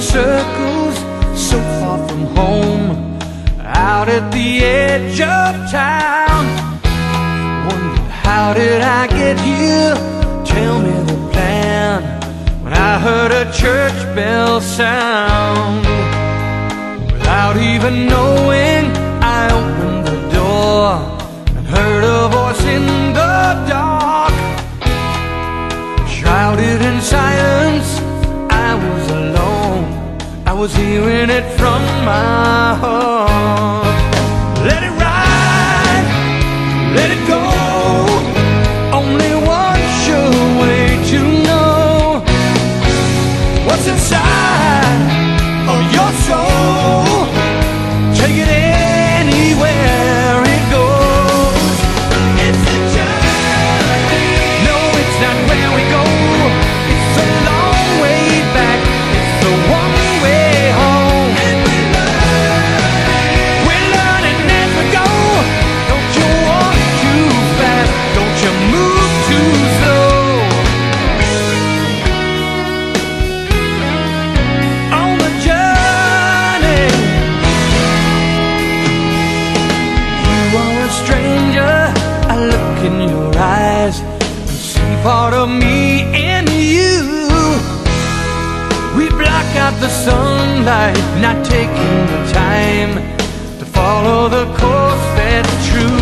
circles so far from home Out at the edge of town. Wonder how did I get here? Tell me the plan. When I heard a church bell sound Without even knowing I opened the door And heard a voice in the dark. Was hearing it from my heart. Not taking the time to follow the course that's true.